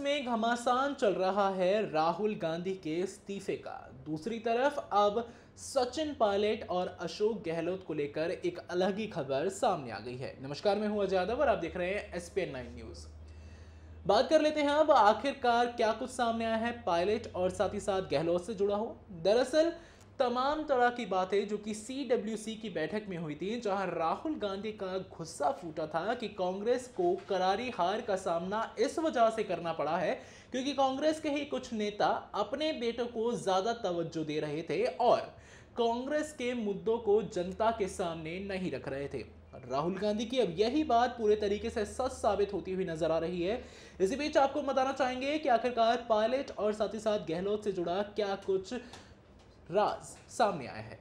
में घमासान चल रहा है राहुल गांधी के इस्तीफे का। दूसरी तरफ़ अब सचिन पायलट और अशोक गहलोत को लेकर एक अलग ही खबर सामने आ गई है। नमस्कार, मैं हूँ यादव और आप देख रहे हैं एस पी न्यूज़। बात कर लेते हैं अब आखिरकार क्या कुछ सामने आया है, पायलट और साथ ही साथ गहलोत से जुड़ा हुआ। दरअसल तमाम तरह की बातें जो कि सी की बैठक में हुई थी, जहाँ राहुल गांधी का गुस्सा फूटा था कि कांग्रेस को करारी हार का सामना इस वजह से करना पड़ा है, क्योंकि कांग्रेस के ही कुछ नेता अपने बेटों को ज़्यादा तवज्जो दे रहे थे और कांग्रेस के मुद्दों को जनता के सामने नहीं रख रहे थे। राहुल गांधी की अब यही बात पूरे तरीके से सच साबित होती हुई नज़र आ रही है। इसी बीच आपको बताना चाहेंगे कि आखिरकार पायलट और साथ ही साथ गहलोत से जुड़ा क्या कुछ राज सामने आया है।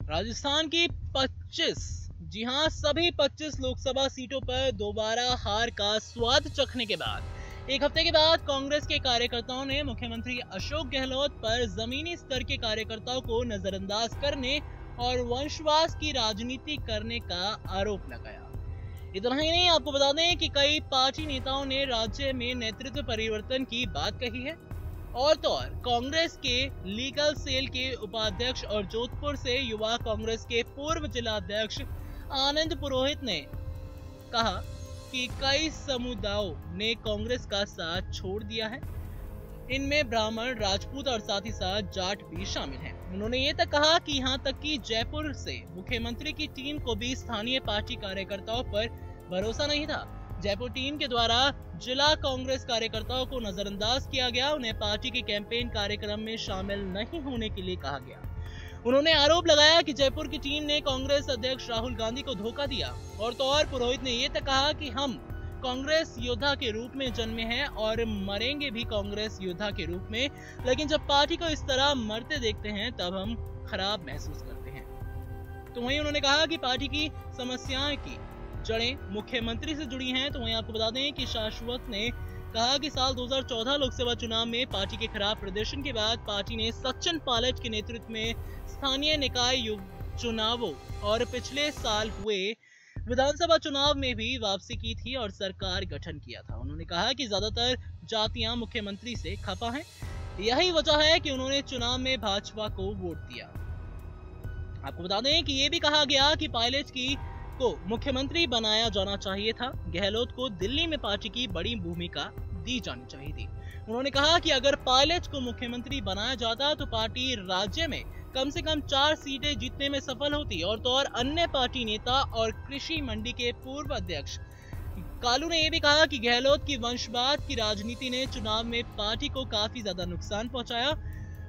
राजस्थान की 25 जी हाँ, सभी 25 लोकसभा सीटों पर दोबारा हार का स्वाद चखने के बाद। एक हफ़्ते के बाद कांग्रेस के कार्यकर्ताओं ने मुख्यमंत्री अशोक गहलोत पर जमीनी स्तर के कार्यकर्ताओं को नजरअंदाज करने और वंशवास की राजनीति करने का आरोप लगाया। इतना ही नहीं, आपको बता दें कि कई पार्टी नेताओं ने राज्य में नेतृत्व परिवर्तन की बात कही है। और तो और, कांग्रेस के लीगल सेल के उपाध्यक्ष और जोधपुर से युवा कांग्रेस के पूर्व जिला अध्यक्ष आनंद पुरोहित ने कहा कि कई समुदायों ने कांग्रेस का साथ छोड़ दिया है इनमें ब्राह्मण, राजपूत और साथ ही साथ जाट भी शामिल हैं। उन्होंने ये तक कहा कि यहाँ तक कि जयपुर से मुख्यमंत्री की टीम को भी स्थानीय पार्टी कार्यकर्ताओं पर भरोसा नहीं था जयपुर टीम के द्वारा जिला कांग्रेस कार्यकर्ताओं को नजरअंदाज किया गया। उन्हें पार्टी के कैंपेन कार्यक्रम में शामिल नहीं होने के लिए कहा गया। उन्होंने आरोप लगाया कि जयपुर की टीम ने कांग्रेस अध्यक्ष राहुल गांधी को धोखा दिया। और तो और पुरोहित ने ये तक कहा कि हम कांग्रेस योद्धा के रूप में जन्मे हैं और मरेंगे भी कांग्रेस योद्धा के रूप में। लेकिन जब पार्टी को इस तरह मरते देखते हैं, तब हम खराब महसूस करते हैं। तो वहीं उन्होंने कहा कि पार्टी की समस्याएँ की जड़ें मुख्यमंत्री से जुड़ी हैं तो वहीं आपको बता दें कि शाश्वत ने कहा कि साल 2014 लोकसभा चुनाव में पार्टी के खराब प्रदर्शन के बाद पार्टी ने सचिन पायलट के नेतृत्व में स्थानीय निकाय चुनावों और पिछले साल हुए विधानसभा चुनाव में भी वापसी की थी और सरकार गठन किया था। उन्होंने कहा कि ज़्यादातर जातियाँ मुख्यमंत्री से खपा हैं। यही वजह है कि उन्होंने चुनाव में भाजपा को वोट दिया। आपको बता दें कि ये भी कहा गया कि पायलट की को मुख्यमंत्री बनाया जाना चाहिए था। गहलोत को दिल्ली में पार्टी की बड़ी भूमिका दी जानी चाहिए थी। उन्होंने कहा कि अगर पायलट को मुख्यमंत्री बनाया जाता तो पार्टी राज्य में कम से कम चार सीटें जीतने में सफल होती और तो और अन्य पार्टी नेता और कृषि मंडी के पूर्व अध्यक्ष। कालू ने यह भी कहा कि गहलोत की वंशवाद की राजनीति ने चुनाव में पार्टी को काफ़ी ज़्यादा नुकसान पहुँचाया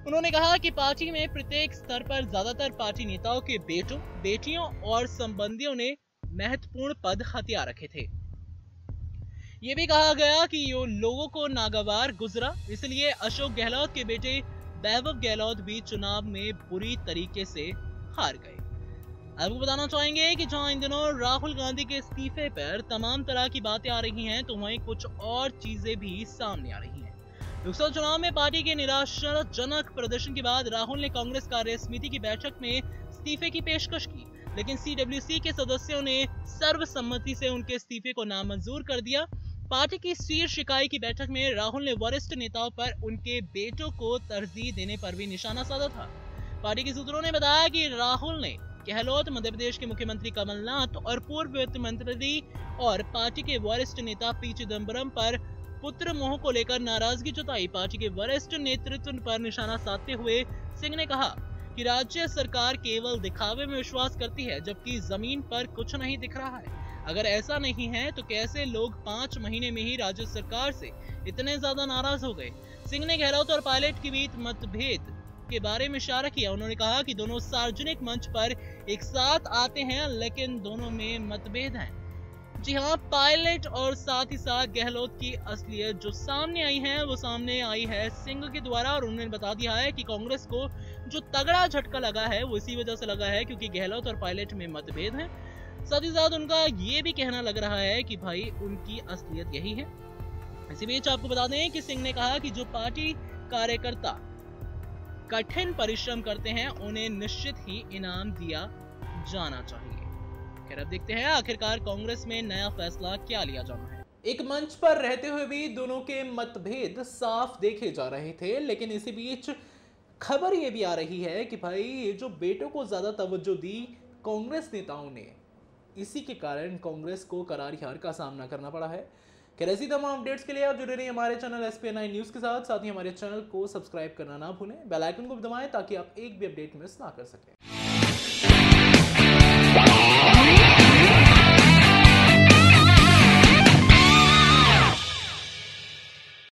उन्होंने कहा कि पार्टी में प्रत्येक स्तर पर ज़्यादातर पार्टी नेताओं के बेटों, बेटियों और संबंधियों ने महत्वपूर्ण पद हथियार रखे थे। ये भी कहा गया कि यो लोगों को नागवार गुजरा, इसलिए अशोक गहलोत के बेटे वैभव गहलोत भी चुनाव में बुरी तरीके से हार गए। आपको बताना चाहेंगे कि जहाँ इन दिनों राहुल गांधी के इस्तीफे पर तमाम तरह की बातें आ रही हैं तो वहीं कुछ और चीज़ें भी सामने आ रही हैं। लोकसभा चुनाव में पार्टी के निराशाजनक प्रदर्शन के बाद राहुल ने कांग्रेस कार्य समिति की बैठक में इस्तीफे की पेशकश की, लेकिन सीडब्ल्यूसी के सदस्यों ने सर्वसम्मति से उनके इस्तीफे को नामंजूर कर दिया। पार्टी की शीर्ष इकाई की बैठक में राहुल ने वरिष्ठ नेताओं पर उनके बेटों को तरजीह देने पर भी निशाना साधा था। पार्टी के सूत्रों ने बताया कि राहुल ने गहलोत, मध्य प्रदेश के मुख्यमंत्री कमलनाथ और पूर्व वित्त मंत्री और पार्टी के वरिष्ठ नेता पी चिदम्बरम पर पुत्र मोह को लेकर नाराज़गी जताई। पार्टी के वरिष्ठ नेतृत्व पर निशाना साधते हुए सिंह ने कहा कि राज्य सरकार केवल दिखावे में विश्वास करती है, जबकि ज़मीन पर कुछ नहीं दिख रहा है। अगर ऐसा नहीं है तो कैसे लोग पाँच महीने में ही राज्य सरकार से इतने ज़्यादा नाराज़ हो गए? सिंह ने गहलोत और पायलट के बीच मतभेद के बारे में इशारा किया। उन्होंने कहा कि दोनों सार्वजनिक मंच पर एक साथ आते हैं, लेकिन दोनों में मतभेद हैं। जी हाँ पायलट और साथ ही साथ गहलोत की असलियत जो सामने आई है, वो सामने आई है सिंह के द्वारा और उन्होंने बता दिया है कि कांग्रेस को जो तगड़ा झटका लगा है, वो इसी वजह से लगा है क्योंकि गहलोत और पायलट में मतभेद है। साथ ही साथ उनका ये भी कहना लग रहा है कि भाई, उनकी असलियत यही है। इसी बीच आपको बता दें कि सिंह ने कहा कि जो पार्टी कार्यकर्ता कठिन परिश्रम करते हैं, उन्हें निश्चित ही इनाम दिया जाना चाहिए। खैर, अब देखते हैं आखिरकार कांग्रेस में नया फैसला क्या लिया जाना है। एक मंच पर रहते हुए भी दोनों के मतभेद साफ़ देखे जा रहे थे, लेकिन इसी बीच खबर ये भी आ रही है कि भाई, ये जो बेटों को ज़्यादा तवज्जो दी कांग्रेस नेताओं ने, इसी के कारण कांग्रेस को करारी हार का सामना करना पड़ा है। खैर, ऐसी तमाम अपडेट्स के लिए आप जुड़े रहिए हमारे चैनल एस पी न्यूज़ के साथ। साथ ही हमारे चैनल को सब्सक्राइब करना ना भूलें। बेल आइकन को भी दबाएँ ताकि आप एक भी अपडेट मिस ना कर सकें।